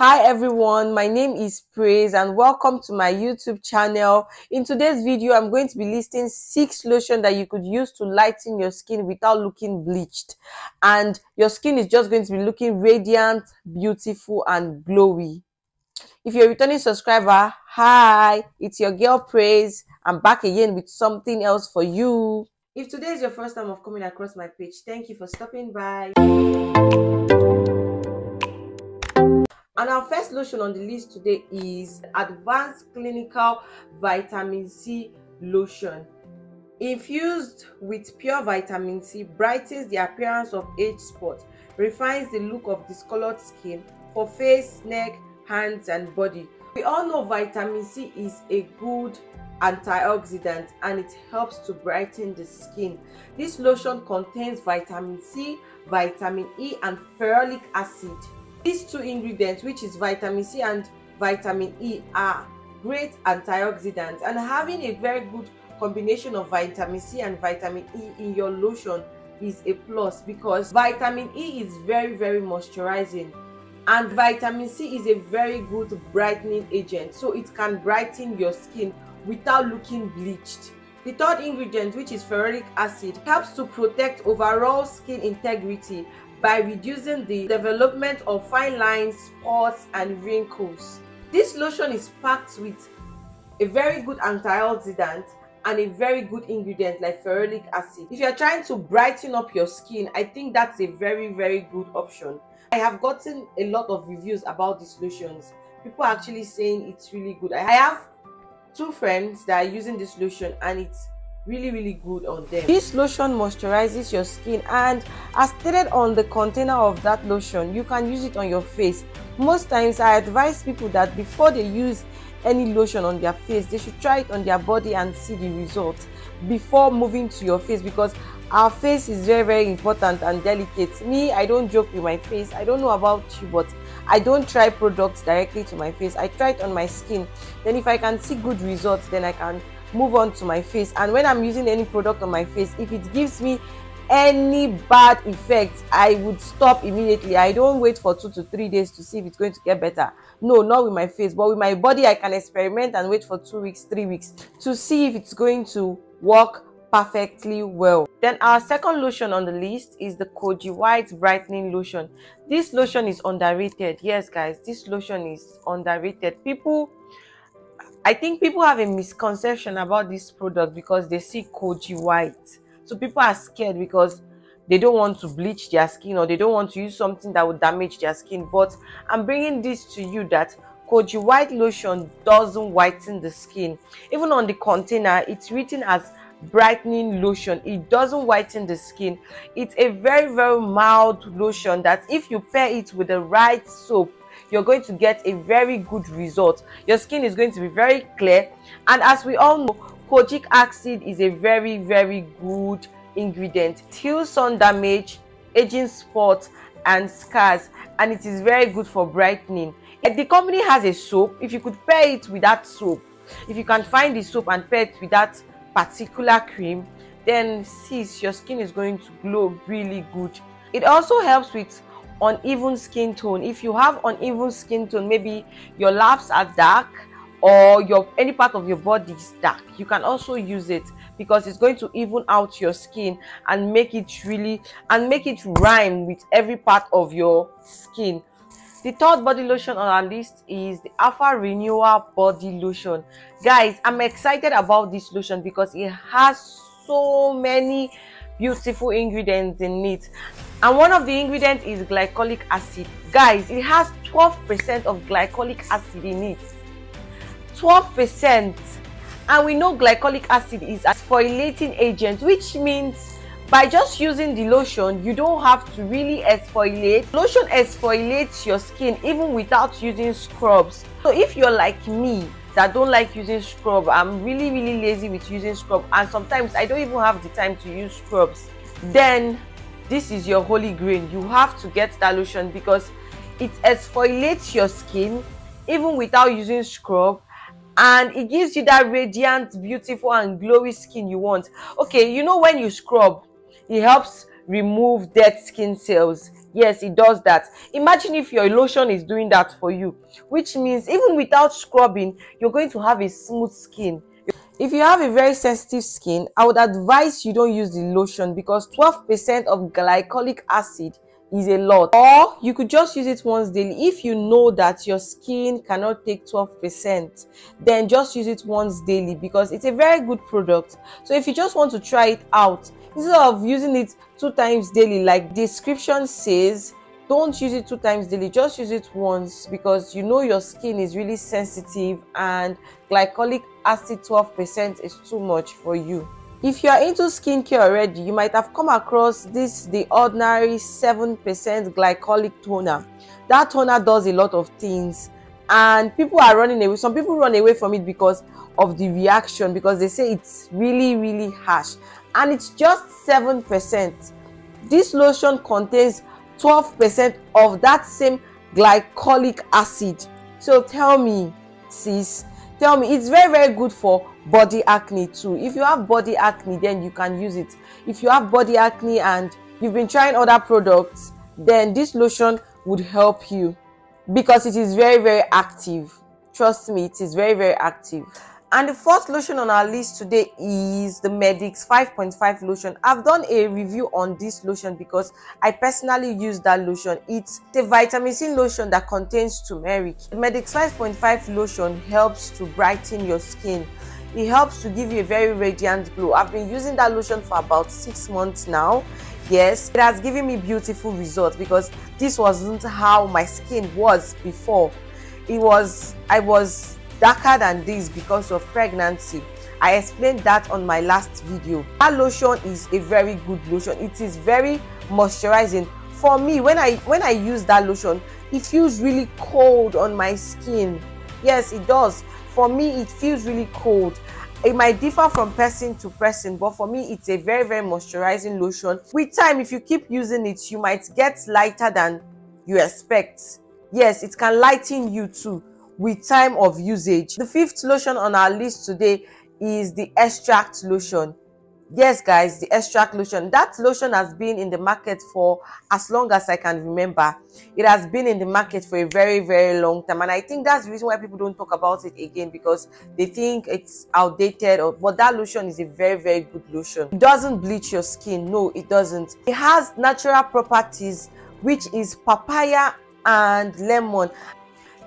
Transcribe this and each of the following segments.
Hi everyone, my name is Praise and welcome to my YouTube channel. In today's video, I'm going to be listing six lotion that you could use to lighten your skin without looking bleached. And your skin is just going to be looking radiant, beautiful and glowy. If you're a returning subscriber, hi, it's your girl Praise. I'm back again with something else for you. If today is your first time of coming across my page, thank you for stopping by. And our first lotion on the list today is Advanced Clinical Vitamin C Lotion. Infused with pure vitamin C, brightens the appearance of age spots, refines the look of discolored skin for face, neck, hands, and body. We all know vitamin C is a good antioxidant and it helps to brighten the skin. This lotion contains vitamin C, vitamin E, and ferulic acid. These two ingredients, which is vitamin C and vitamin E, are great antioxidants, and having a very good combination of vitamin C and vitamin E in your lotion is a plus because vitamin E is very, very moisturizing, and vitamin C is a very good brightening agent, so it can brighten your skin without looking bleached. The third ingredient, which is ferulic acid, helps to protect overall skin integrity by reducing the development of fine lines, spots, and wrinkles. This lotion is packed with a very good antioxidant and a very good ingredient like ferulic acid. If you're trying to brighten up your skin, I think that's a very, very good option. I have gotten a lot of reviews about these lotions. People are actually saying it's really good. I have two friends that are using this lotion and it's really really good on them. This lotion moisturizes your skin and as stated on the container of that lotion you can use it on your face. Most times i advise people that before they use any lotion on their face they should try it on their body and see the results before moving to your face because our face is very very important and delicate. Me i don't joke with my face. I don't know about you but i don't try products directly to my face. I try it on my skin. Then if i can see good results then i can move on to my face. And when i'm using any product on my face if it gives me any bad effects i would stop immediately. I don't wait for two to three days to see if it's going to get better. No not with my face but with my body i can experiment and wait for two weeks three weeks to see if it's going to work perfectly well. Then our second lotion on the list is the koji white brightening lotion. This lotion is underrated. Yes guys this lotion is underrated. People I think people have a misconception about this product because they see Koji white. So people are scared because they don't want to bleach their skin or they don't want to use something that would damage their skin. But I'm bringing this to you that Koji white lotion doesn't whiten the skin. Even on the container, it's written as brightening lotion. It doesn't whiten the skin. It's a very, very mild lotion that if you pair it with the right soap, you're going to get a very good result. Your skin is going to be very clear. And as we all know, kojic acid is a very, very good ingredient. It sun damage, aging spots, and scars, and it is very good for brightening. The company has a soap, if you could pair it with that soap, if you can find the soap and pair it with that particular cream, then sis, your skin is going to glow really good. It also helps with uneven skin tone. If you have uneven skin tone maybe your laps are dark or your any part of your body is dark you can also use it because it's going to even out your skin and make it really and make it rhyme with every part of your skin. The third body lotion on our list is the alpha renewal body lotion. Guys i'm excited about this lotion because it has so many beautiful ingredients in it and one of the ingredients is glycolic acid. Guys it has 12 percent of glycolic acid in it. 12 percent. And we know glycolic acid is a exfoliating agent which means by just using the lotion you don't have to really exfoliate. Lotion exfoliates your skin even without using scrubs. So if you're like me that don't like using scrub i'm really really lazy with using scrub. And sometimes i don't even have the time to use scrubs. Then this is your holy grain you have to get that lotion because it exfoliates your skin even without using scrub and it gives you that radiant beautiful and glowy skin you want okay you know when you scrub it helps remove dead skin cells Yes, it does that. Imagine if your lotion is doing that for you, which means even without scrubbing, you're going to have a smooth skin. If you have a very sensitive skin, I would advise you don't use the lotion because 12% of glycolic acid is a lot. Or you could just use it once daily. If you know that your skin cannot take 12% then just use it once daily because it's a very good product. So if you just want to try it out instead of using it two times daily like description says don't use it two times daily just use it once because you know your skin is really sensitive and glycolic acid 12% is too much for you if you are into skincare already, you might have come across this the ordinary 7% glycolic toner. That toner does a lot of things and people are running away. Some people run away from it because of the reaction because they say it's really really harsh and it's just 7%. This lotion contains 12% of that same glycolic acid. So tell me, sis, tell me it's very very good for body acne too. If you have body acne then you can use it. If you have body acne and you've been trying other products then this lotion would help you because it is very very active. Trust me it is very very active and the fourth lotion on our list today is the Medix 5.5 lotion. I've done a review on this lotion because I personally use that lotion. It's a vitamin C lotion that contains turmeric. The Medix 5.5 lotion helps to brighten your skin. It helps to give you a very radiant glow. I've been using that lotion for about six months now. Yes, it has given me beautiful results because this wasn't how my skin was before. It was, I was darker than this because of pregnancy. I explained that on my last video. That lotion is a very good lotion. It is very moisturizing. For me when i when i use that lotion it feels really cold on my skin. Yes it does. For me it feels really cold. It might differ from person to person but for me it's a very very moisturizing lotion. With time if you keep using it you might get lighter than you expect. Yes it can lighten you too with time of usage. The fifth lotion on our list today is the extract lotion. Yes, guys, the extract lotion. That lotion has been in the market for as long as I can remember. It has been in the market for a very, very long time. And I think that's the reason why people don't talk about it again because they think it's outdated. Or, but that lotion is a very, very good lotion. It doesn't bleach your skin. No, it doesn't. It has natural properties, which is papaya and lemon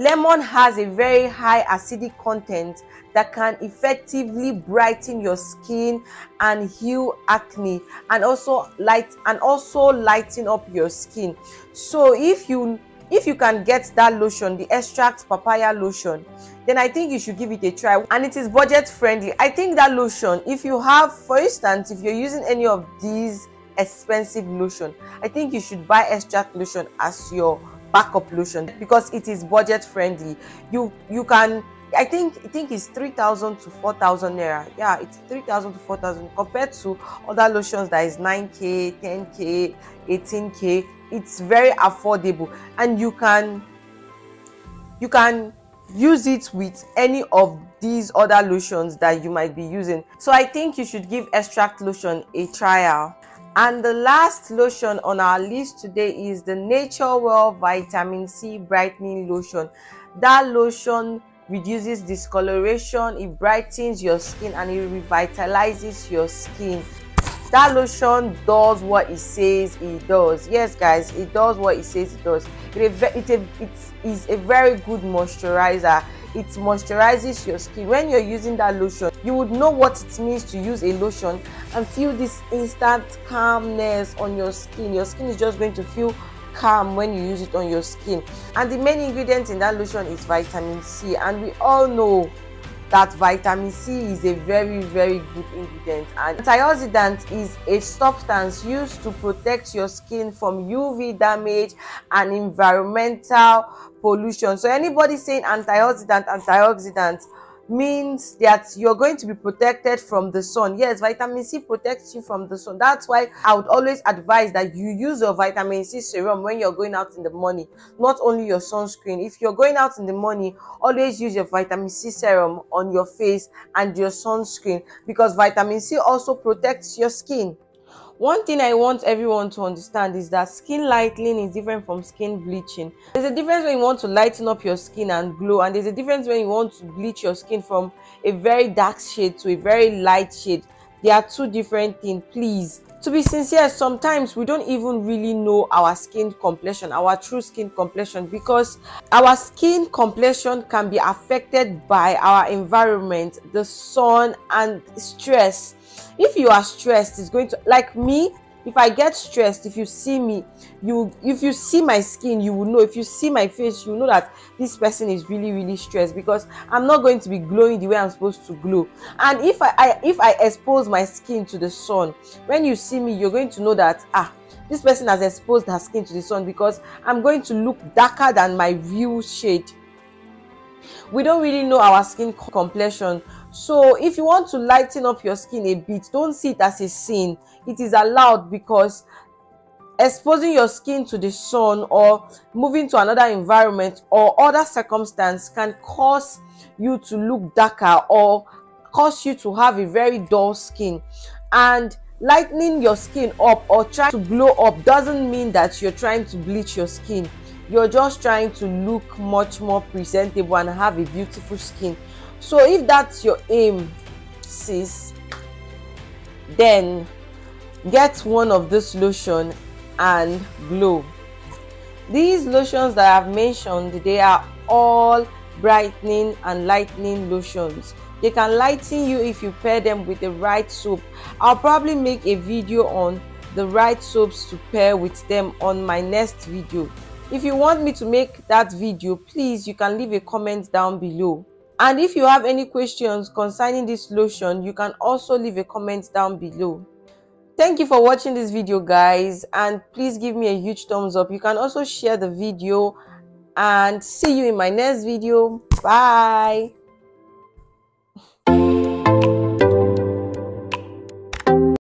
Lemon has a very high acidic content that can effectively brighten your skin and heal acne and also light and also lighten up your skin. So if you if you can get that lotion, the extract papaya lotion, then I think you should give it a try. And it is budget friendly. I think that lotion, if you have, for instance, if you're using any of these expensive lotion, I think you should buy extract lotion as your backup lotion because it is budget friendly. You you can i think i think it's 3000 to 4000 naira. Yeah it's 3000 to 4000 compared to other lotions that is 9k 10k 18k it's very affordable and you can you can use it with any of these other lotions that you might be using. So i think you should give extract lotion a trial and the last lotion on our list today is the Nature Well Vitamin C Brightening Lotion. That lotion reduces discoloration, it brightens your skin, and it revitalizes your skin. That lotion does what it says it does. Yes, guys, it does what it says it does. It is a very good moisturizer it moisturizes your skin. When you're using that lotion you would know what it means to use a lotion and feel this instant calmness on your skin. Your skin is just going to feel calm when you use it on your skin. And the main ingredient in that lotion is vitamin c. And we all know that vitamin C is a very very good ingredient and antioxidant is a substance used to protect your skin from UV damage and environmental pollution. So anybody saying antioxidant antioxidant means that you're going to be protected from the sun. Yes, vitamin C protects you from the sun. That's why I would always advise that you use your vitamin C serum when you're going out in the morning, not only your sunscreen. If you're going out in the morning, always use your vitamin C serum on your face and your sunscreen because vitamin C also protects your skin. One thing i want everyone to understand is that skin lightening is different from skin bleaching. There's a difference when you want to lighten up your skin and glow and there's a difference when you want to bleach your skin from a very dark shade to a very light shade. They are two different things. Please to be sincere sometimes we don't even really know our skin complexion our true skin complexion because our skin complexion can be affected by our environment the sun and stress if you are stressed it's going to like me if i get stressed if you see me you if you see my skin you will know. If you see my face you know that this person is really really stressed because i'm not going to be glowing the way i'm supposed to glow. And if I, I if i expose my skin to the sun when you see me you're going to know that ah this person has exposed her skin to the sun because i'm going to look darker than my real shade. We don't really know our skin complexion so if you want to lighten up your skin a bit don't see it as a sin. It is allowed because exposing your skin to the sun or moving to another environment or other circumstance can cause you to look darker or cause you to have a very dull skin. And lightening your skin up or trying to glow up doesn't mean that you're trying to bleach your skin. You're just trying to look much more presentable and have a beautiful skin so if that's your aim sis then get one of this lotion and glow. These lotions that i've mentioned they are all brightening and lightening lotions. They can lighten you if you pair them with the right soap. I'll probably make a video on the right soaps to pair with them on my next video. If you want me to make that video please you can leave a comment down below and if you have any questions concerning this lotion you can also leave a comment down below. Thank you for watching this video guys and please give me a huge thumbs up. You can also share the video and see you in my next video. Bye